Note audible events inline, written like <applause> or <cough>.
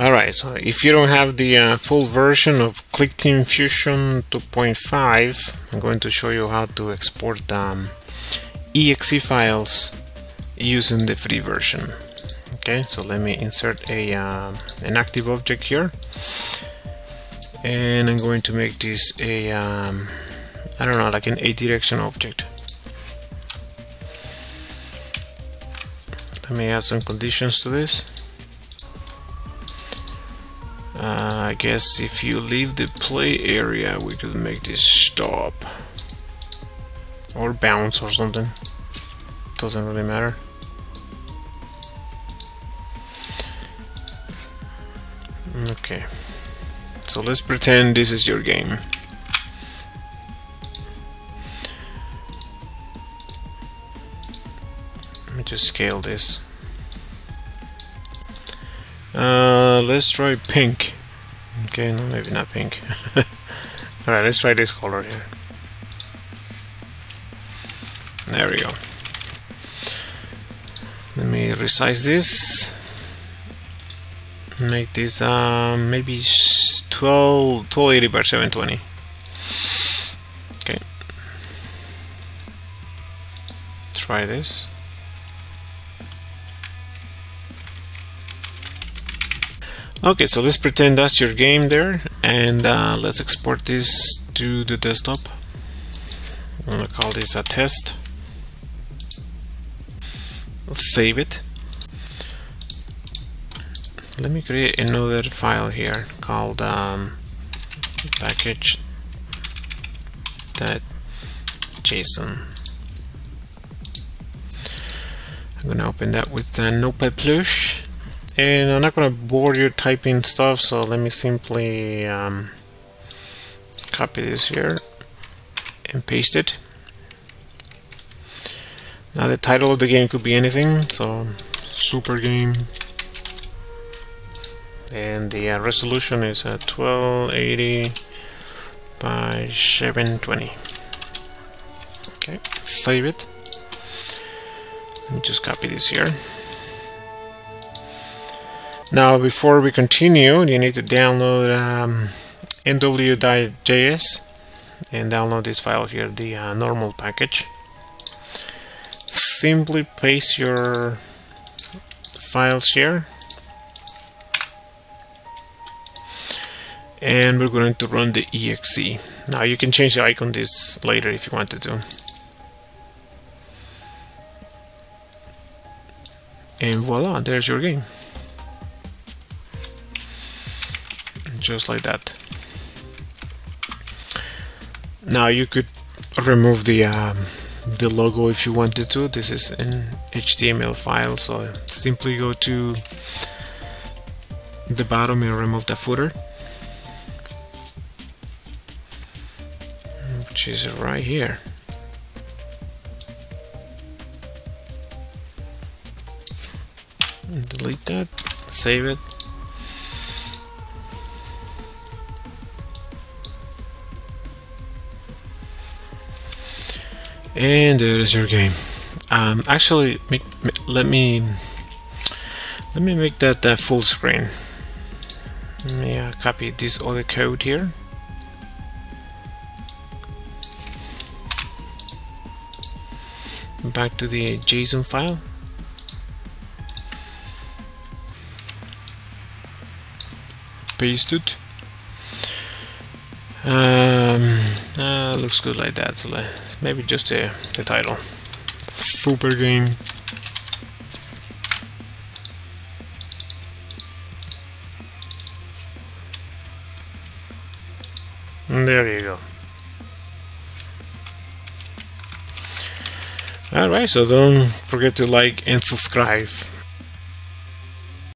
Alright, so if you don't have the uh, full version of Clickteam Fusion 2.5, I'm going to show you how to export um, exe files using the free version. Okay, so let me insert a uh, an active object here, and I'm going to make this a um, I don't know, like an a direction object. Let me add some conditions to this. Uh, I guess if you leave the play area we could make this stop. Or bounce or something. Doesn't really matter. Okay. So let's pretend this is your game. Let me just scale this. Uh, let's try pink. Okay, no, maybe not pink. <laughs> Alright, let's try this color here. There we go. Let me resize this. Make this uh, maybe 12, 1280 by 720. Okay. Try this. Okay, so let's pretend that's your game there, and uh, let's export this to the desktop. I'm gonna call this a test. Save it. Let me create another file here called um, package dot JSON. I'm gonna open that with uh, Notepad Plus and I'm not going to bore you typing stuff so let me simply um, copy this here and paste it. Now the title of the game could be anything so super game. And the uh, resolution is at 1280 by 720 okay save it. Let me just copy this here now, before we continue, you need to download um, nw.js and download this file here, the uh, normal package. Simply paste your files here. And we're going to run the exe. Now you can change the icon this later if you wanted to. And voila, there's your game. Just like that. Now you could remove the um, the logo if you wanted to. This is an HTML file so simply go to the bottom and remove the footer which is right here. Delete that save it and there is your game. Um, actually make, let me let me make that uh, full screen. Let me uh, copy this other code here. Back to the JSON file. Paste it um, uh, looks good like that. So maybe just the, the title. Super game. And there you go. Alright, so don't forget to like and subscribe.